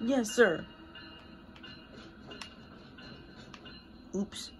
Yes, sir. Oops.